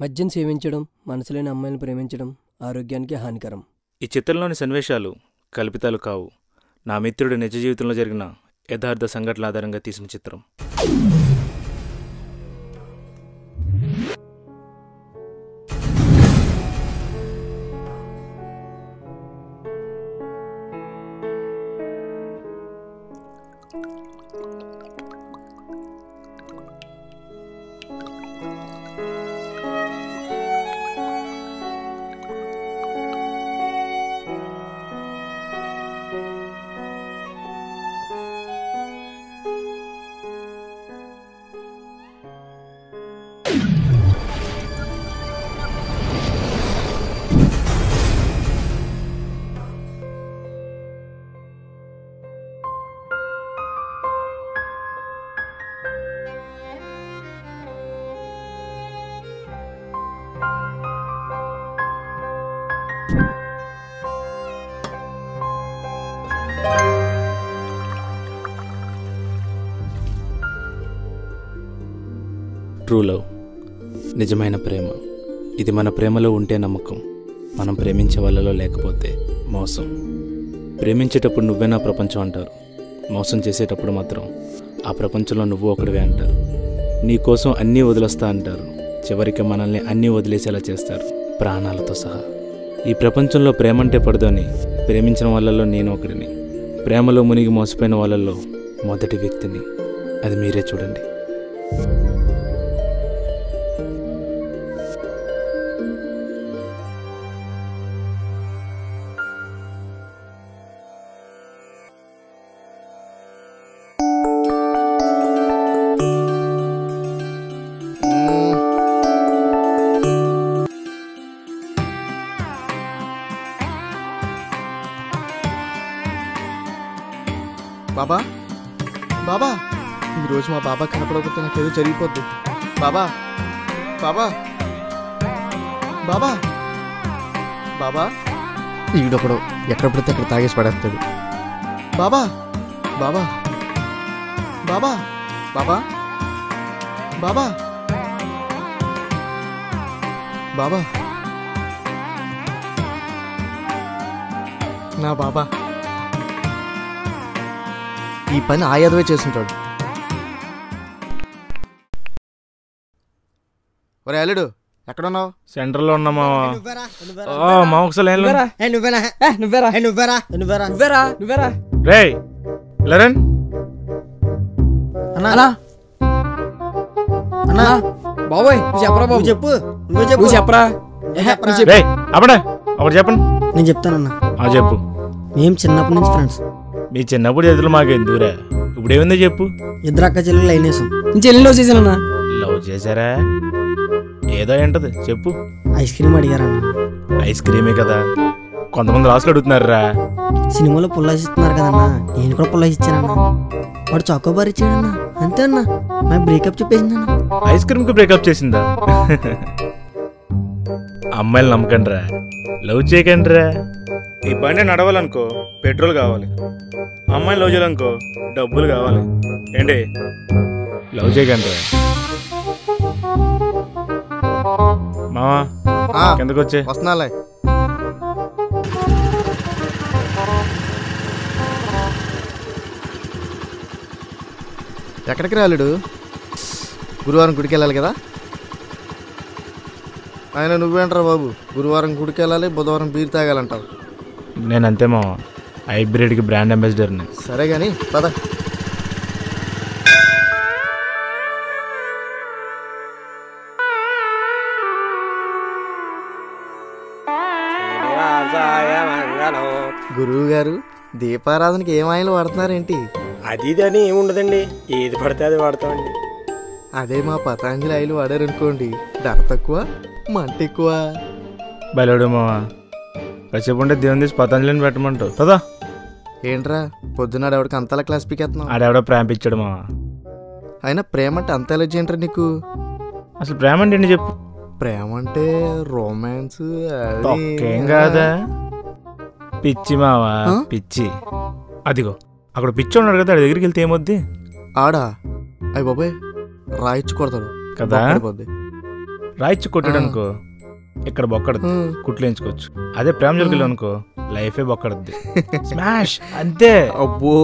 మద్యం సేవించడం మనసులేని అమ్మాయిని ప్రేమించడం ఆరోగ్యానికి హానికరం. ఈ చిత్రంలోని సన్నివేశాలు కల్పితాలు కావు. నా మిత్రుడు నిజ జీవితంలో జరిగిన యథార్థ సంఘటనల ఆధారంగా తీసిన చిత్రం. ట్రూ లవ్ నిజమైన ప్రేమ. ఇది మన ప్రేమలో ఉంటే నమ్మకం. మనం ప్రేమించే వాళ్ళలో లేకపోతే మోసం. ప్రేమించేటప్పుడు నువ్వే నా ప్రపంచం అంటారు. మోసం చేసేటప్పుడు మాత్రం ఆ ప్రపంచంలో నువ్వు ఒకడివే అంటారు. నీ కోసం అన్నీ వదిలేస్తా అంటారు. చివరికి మనల్ని అన్నీ వదిలేసేలా చేస్తారు. ప్రాణాలతో సహా. ఈ ప్రపంచంలో ప్రేమంటే పడదని ప్రేమించిన వాళ్ళల్లో నేను ఒకడిని. ప్రేమలో మునిగి మోసపోయిన వాళ్ళల్లో మొదటి వ్యక్తిని. అది మీరే చూడండి. బాబా బాబా ఈరోజు మా బాబా కనపడకపోతే నాకేదో జరిగిపోద్ది. బాబా బాబా బాబా బాబా. ఈడొకడు ఎక్కడ పడితే అక్కడ తాగేసి పడేస్తాడు. బాబా బాబా బాబా బాబా బాబా బాబా. నా బాబా. ఈ పని ఆయాదవే చేస్తుంటాడు. ఒరే అల్లుడు ఎక్కడున్నావు? సెంటర్లో ఉన్నామా నువ్వేరా? మా ఒకసారి లైన్లో నువ్వేరా? ఏ నువ్వేరా ఏ నువ్వేరా? ఏ నువ్వేరా? నువ్వేరా? నువ్వేరా? నువ్వేరా? రే లరన్. అన్నా. అన్నా. బాబోయ్ నువ్వు చెప్పరా బాబు. చెప్పు. నువ్వే చెప్పు. నువ్వు చెప్పరా? నువ్వు చెప్పు రే అప్పుడే ఒకటి చెప్పండి. నేను చెప్తానన్నా. ఆ చెప్పు. మేము చిన్నప్పటి నుంచి ఫ్రెండ్స్ మీ చిన్నప్పుడు ఎదురు మాకేందురా ఇప్పుడు ఏముందో చెప్పు. ఇద్దరు అక్క చెల్లెలు లైన్ వేసాం. నేను చెల్లెలు వచ్చేసానన్నా లవ్ చేశారా? ఏదో ఏంటది? చెప్పు. ఐస్ క్రీమ్ అడిగారన్న. ఐస్ క్రీమే కదా. కొంతమంది రాసులు అడుగుతున్నారా సినిమాలో పుల్లాసి ఇస్తున్నారు కదన్నా. నేను కూడా పుల్లాసి ఇచ్చానన్నా. వాడు చౌకోబార్ ఇచ్చాడన్నా. అంతే అన్నా. నాకు బ్రేకప్ చెప్పేసిందన్నా. ఐస్ క్రీమ్కి బ్రేకప్ చేసిందా? అమ్మాయిలు నమ్మకండి రా లవ్ చేయకండి రా ఈ బండి నడవాలనుకో పెట్రోల్ కావాలి. అమ్మాయిని లవ్ చేయాలనుకో డబ్బులు కావాలి. ఏంటి? లవ్ రా మావా ఆ, కిందకు వచ్చే వస్తున్నాలే. ఎక్కడికి రాలుడు? గురువారం గుడికి వెళ్ళాలి కదా? ఆయన నువ్వేంట్రా బాబు? గురువారం గుడికి వెళ్ళాలి బుధవారం బీర్ తాగాలంటావు. నేను అంతే మావా హైబ్రిడ్కి బ్రాండ్ అంబాసిడర్ని. సరే కానీ పద. గురువు గారు దీపారాధనకి ఏం ఆయిల్ వాడుతున్నారేంటి? అది ఇది అని ఏముండదండి ఏది పడితే అది వాడతామండి. అదే మా పతాంజలి ఆయిల్ వాడారనుకోండి ధర తక్కువ మంట ఎక్కువ. బయలుడు మావా? కాసేపు ఉంటే దేవుని తీసి పతంజలిని పెట్టమంటావు. కదా ఏంట్రా పొద్దున్నాడు ఎవడికి అంతలా క్లాస్ పీకెత్తున్నావు ఆడెవడో ప్రేమ ఇచ్చాడు మావా. అయినా ప్రేమ అంటే అంత ఎలర్జీ ఏంట్రా నీకు? అసలు ప్రేమ అంటే ఏంటి చెప్పు. ప్రేమ అంటే రొమాన్స్ తొక్కేం కాదా? పిచ్చి మావా? పిచ్చి. అదిగో అక్కడ పిచ్చి ఉన్నాడు కదా ఆడి దగ్గరికి వెళ్తే ఏమొద్ది? ఆడా? అయ్యి బాబాయ్ రాయిచ్చు కొడతాడు. కదా. రాయిచ్చి కొట్టాడు అనుకో. ఇక్కడ బొక్కడద్దు. ఉమ్. కుట్లు వేయించుకోవచ్చు అదే ప్రేమ జోలికి అనుకో లైఫే బొక్కడద్ది. స్మాష్! అంతే. అబ్బో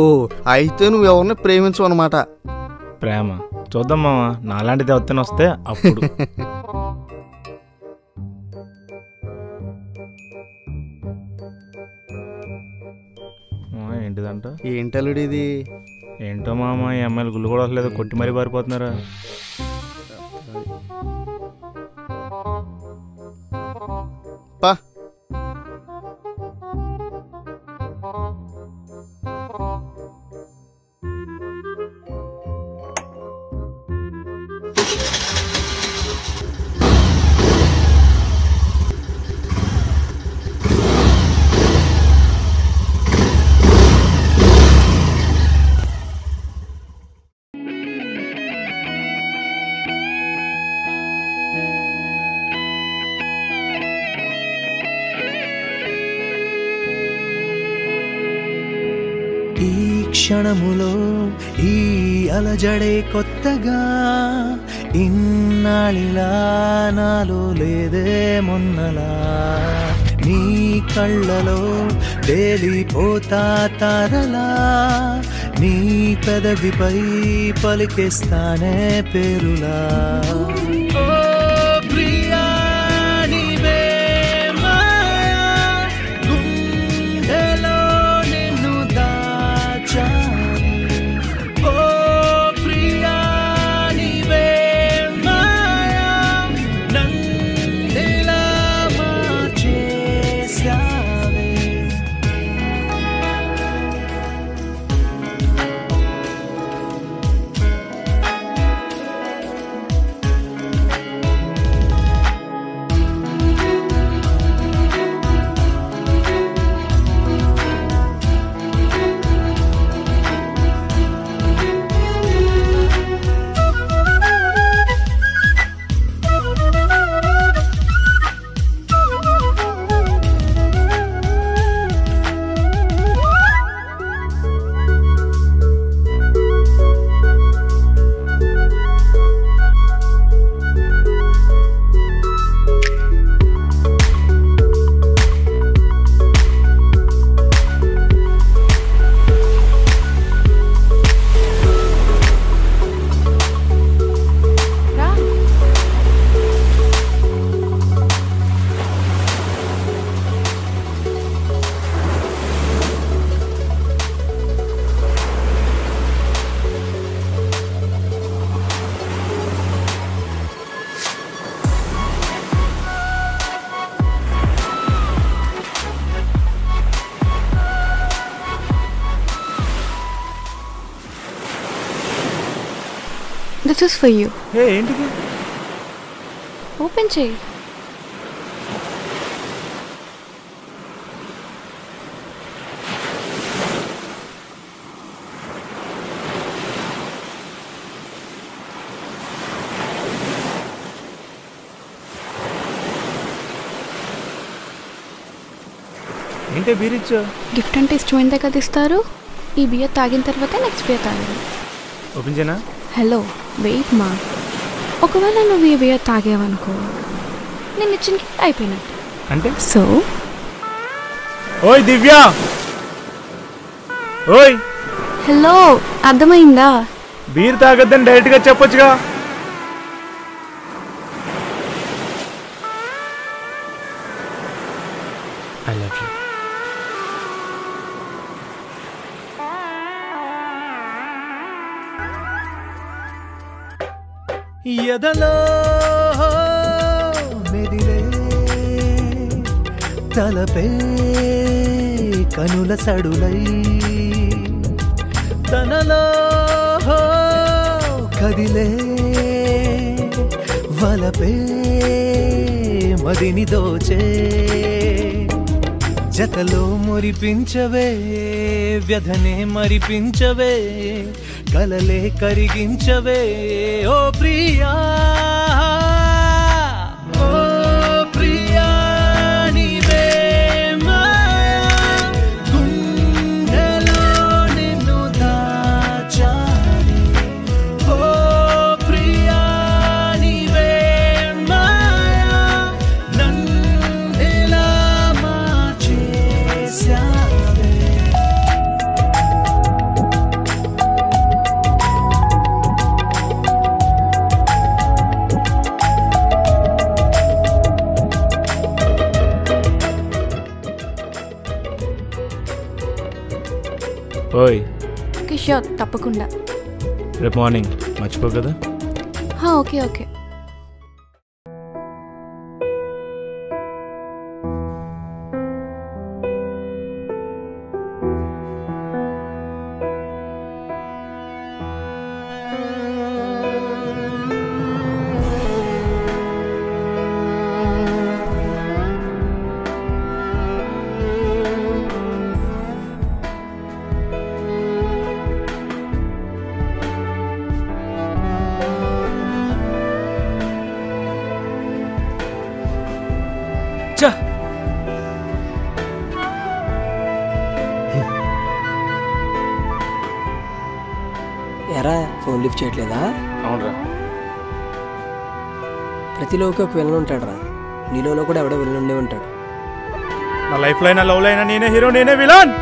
అయితే నువ్వు ఎవరిని ప్రేమించవు అనమాట ప్రేమ. చూద్దాం మామ నాలాంటి దేవతని వస్తే అప్పుడు. ఏంటిదంట? ఏంటలుడు ఇది? ఏంటో మామ ఈ అమ్మాయిలు గుళ్ళు కూడా వస్తలేదు కొట్టి మరీ పారిపోతున్నారా? మనములో ఈ అలజడే కొత్తగా ఇన్నాళిలా నాలో లేదే మొన్నలా. నీ కళ్ళలో తేలిపోతా తారలా. నీ పెదవిపై పలికేస్తానే పేరులా. దిస్ ఫర్ యూ ఏ ఏంటిది? ఓపెన్ చేయి. ఏంటే బీరిచ్చా? గిఫ్ట్ అంటే ఇష్టమైందే కదా ఇస్తారు? ఈ బియర్ తాగిన తర్వాత నెక్స్ట్ బియర్ తాగాలి. ఓపెన్ చేయనా? హలో వెయిట్ మా ఒకవేళ నువ్వు ఈ బియర్ తాగేవనుకో నేను ఇచ్చిన అయిపోయినట్టు. అంటే? సో? ఓయ్ దివ్య! ఓయ్! హలో అర్థమైందా? బీర్ తాగొద్దని డైరెక్ట్గా చెప్పొచ్చుగా. ఎదలో మెదిలే తలపే కనుల సడులై తనలో కదిలే వలపే మదిని దోచే జతలో మురిపించవే వ్యధనే మరిపించవే కలలే కరిగించవే ఓ ప్రియా. ఓయ్. ఓకే షూర్ తప్పకుండా. రేపు మార్నింగ్ మర్చిపో కదా? Okay okay. ఫోన్ లిఫ్ట్ చేయట్లేదా? అవునరా. ప్రతిలోకి ఒక విలన్ ఉంటాడు రా నీలోనో కూడా ఎవడో విలన్ ఉండే ఉంటాడు. నా లైఫ్లో అయినా లవ్లో అయినా నేనే హీరో నేనే విలాన్!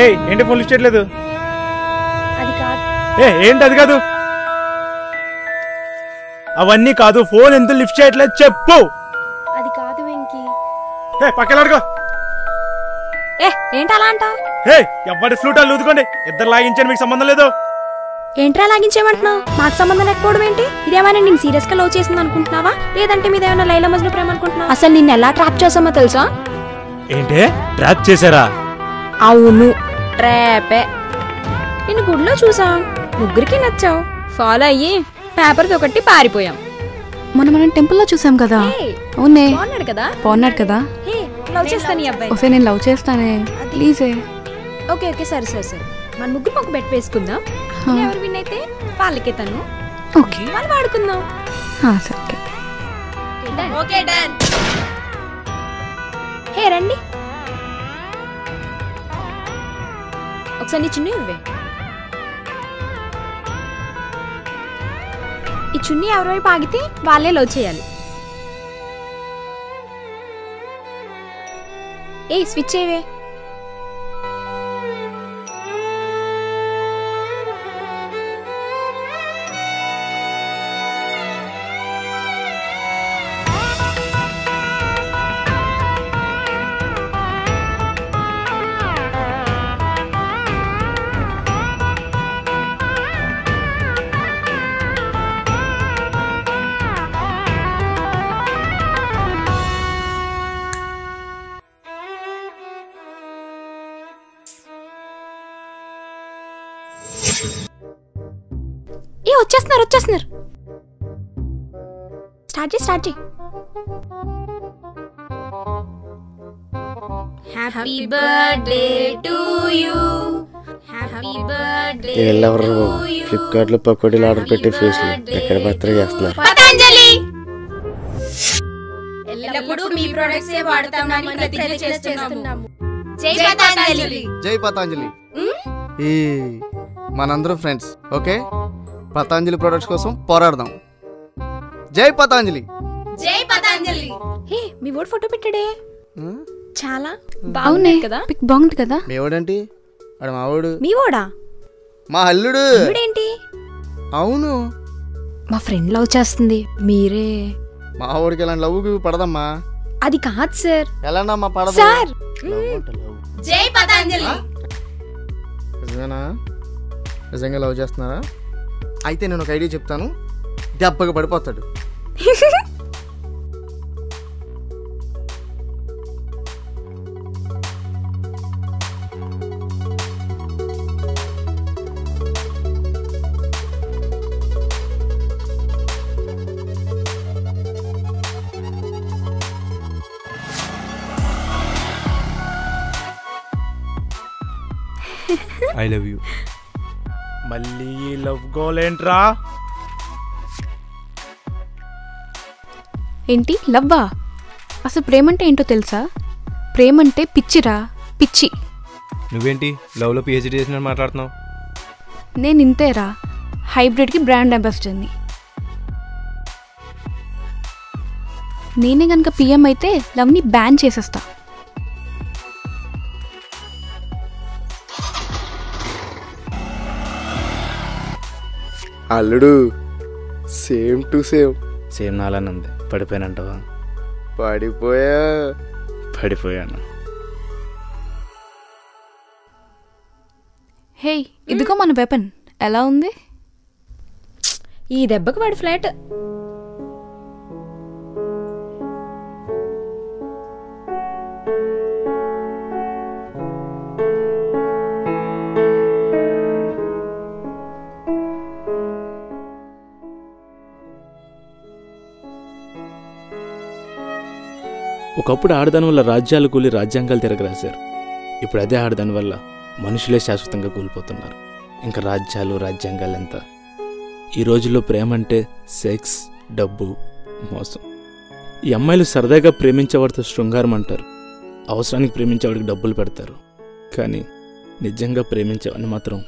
ఏయ్ ఏంటి ఫోన్ లిఫ్ట్ చేయట్లేదు? ఏ ఏంటి అది కాదు? అవన్నీ కాదు ఫోన్ ఎందుకు లిఫ్ట్ చేయట్లేదు చెప్పు. అది కాదు వెంకీ. ఏ పక్కన అడుగు. ఏ ఏంటి అలా అంటావు? హే ఎవరి ఫ్లూట్ లూదుకోండి ఇద్దరు లాగించాను మీకు సంబంధం లేదు. ఏంట్రా లాగించేమంటున్నావు మాకు సంబంధం లేకపోవడం ఏంటి? ఇదేమైనా నేను సీరియస్గా లవ్ చేసింది అనుకుంటున్నావా? లేదంటే మీదేమైనా లైలా మజ్ను ప్రేమ అనుకుంటున్నావా? అసలు నిన్ను ఎలా ట్రాప్ చేసామో తెలుసా? ఏంటే? ట్రాప్ చేశారా? అవును ట్రాపే. నిన్ను గుడిలో చూసాం. ముగ్గురికి నచ్చావు. ఫాలో అయ్యి పేపర్ ఒకటి పారిపోయాం. మొన్న మనం టెంపుల్లో చూసాం కదా. అవునే. బాగున్నాడు కదా? బాగున్నాడు కదా? లవ్ చేస్తాను ఈ అబ్బాయి ఒకసారి నేను లవ్ చేస్తానే. ప్లీజే. ఓకే ఓకే సరే సరే సరే. మన ముగ్గురు ఒక బెట్ వేసుకుందాం. ఎవరు విన్ అయితే వాళ్ళకే తను. ఓకే. వాళ్ళు వాడుకుందాం. సరే ఓకే. డన్. హే రండి. ఒకసారి చున్నీ ఇవ్వే. చున్నీ ఎవరి ఆగితే వాళ్ళే లవ్ చేయాలి ఏ స్విచ్ చేయవే. వచ్చేస్తున్నారు వచ్చేస్తున్నారు. స్టార్ట్ చేయి స్టార్ట్ చేయి. Happy birthday to you. Happy birthday వీళ్ళెవరు ఫ్లిప్కార్ట్లో పకోడీలు ఆర్డర్ పెట్టే ఫేస్లు ఎక్కడ పత్రం చేస్తున్నారు? పతంజలి! ఎల్లప్పుడూ మీ ప్రొడక్ట్స్ ఏ వాడతామని ప్రతిజ్ఞ చేస్తున్నాము జై పతంజలి! జై పతాంజలి. ఈ మనందరం ఫ్రెండ్స్ ఓకే పతాంజలి ప్రొడక్ట్స్ కోసం పోరాడదాం. జై పతాంజలి. జై పతంజలి. హే మీ ఓడి ఫోటో పెట్టాడే? చాలా బాగున్నాయి కదా? పిక్ బాగుంది కదా? మేవాడేంటి ఆడ మావాడు మీ ఓడా? మా అల్లుడు. ఇవిడేంటి అవును. మా ఫ్రెండ్ లవ్ చేస్తుంది. మీరే. మా వాడికి ఇలాంటి లవ్ పడదమ్మా. అది కాదు సార్. ఎలానమ్మా పడదు? సార్. లవ్ అంటే లవ్. జై పతంజలి. నిజమేనా నిజంగా లవ్ చేస్తున్నారా? అయితే నేను ఒక ఐడియా చెప్తాను. దెబ్బగా పడిపోతాడు. I love you. మళ్ళీ లవ్ గోల్ ఏంట్రా? ఏంటి? లవ్వా? అసలు ప్రేమంటే ఏంటో తెలుసా? ప్రేమంటే పిచ్చిరా పిచ్చి. నువ్వేంటి? లవ్లో పిహెచ్డీ చేసినట్టు మాట్లాడుతున్నావు? నేను ఇంతేరా హైబ్రిడ్కి బ్రాండ్ అంబాసిడర్ని. నేనే కనుక పిఎం అయితే లవ్ని బ్యాన్ చేసేస్తా. అల్లుడు సేమ్ టు సేమ్. సేమ్ నాలానే ఉంది. పడిపోయానంటవా? పడిపోయా. పడిపోయాను. హే ఇదిగో మన వెపన్. ఎలా ఉంది? ఈ దెబ్బకి వాడి ఫ్లాట్ ఒకప్పుడు ఆడదాని వల్ల రాజ్యాలు కూలి రాజ్యాంగాలు తిరగరాశారు. ఇప్పుడు అదే ఆడదాని వల్ల మనుషులే శాశ్వతంగా కూలిపోతున్నారు. ఇంకా రాజ్యాలు రాజ్యాంగాలు ఎంత ఈ రోజుల్లో ప్రేమ అంటే సెక్స్ డబ్బు మోసం. ఈ అమ్మాయిలు సరదాగా ప్రేమించేవాడితో శృంగారం అంటారు. అవసరానికి ప్రేమించేవాడికి డబ్బులు పెడతారు. కానీ నిజంగా ప్రేమించేవాడిని మాత్రం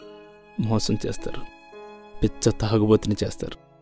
మోసం చేస్తారు. పిచ్చ తాగుబోతుని చేస్తారు.